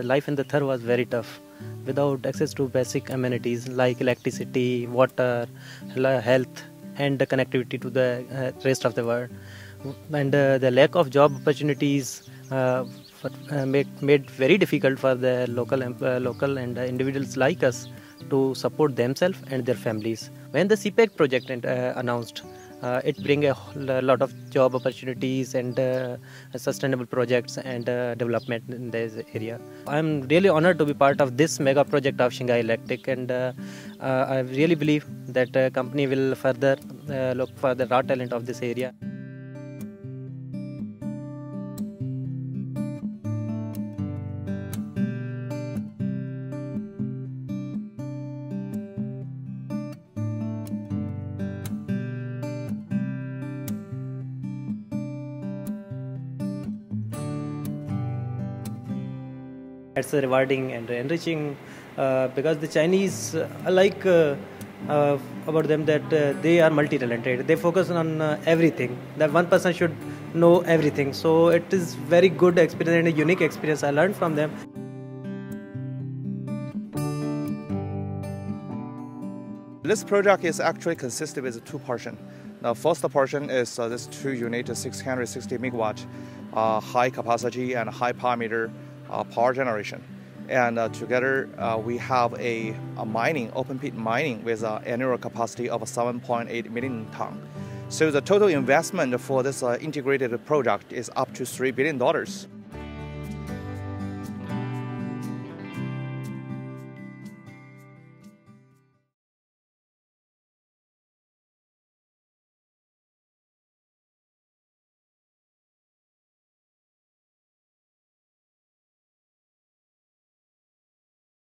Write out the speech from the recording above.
life in the Thar was very tough without access to basic amenities like electricity, water, health, and the connectivity to the uh, rest of the world. And uh, the lack of job opportunities uh, for, uh, made, very difficult for the local, uh, local and individuals like us to support themselves and their families. When the CPEC project announced, uh, Uh, it bring a uh, lot of job opportunities and uh, sustainable projects and uh, development in this area. I'm really honored to be part of this mega project of Shanghai Electric and uh, I really believe that company will further look for the raw talent of this area. It's rewarding and enriching uh, because the Chinese, uh, like uh, uh, about them that uh, they are multi-talented. They focus on uh, everything. That one person should know everything. So it is very good experience and a unique experience I learned from them. This project is actually consisted with two portions. The first portion is uh, this two unit 660 megawatt uh, high capacity and high power uh, power generation. And uh, together uh, we have a, a, mining, open pit mining with an annual capacity of 7.8 million ton. So the total investment for this integrated project is up to $3 billion.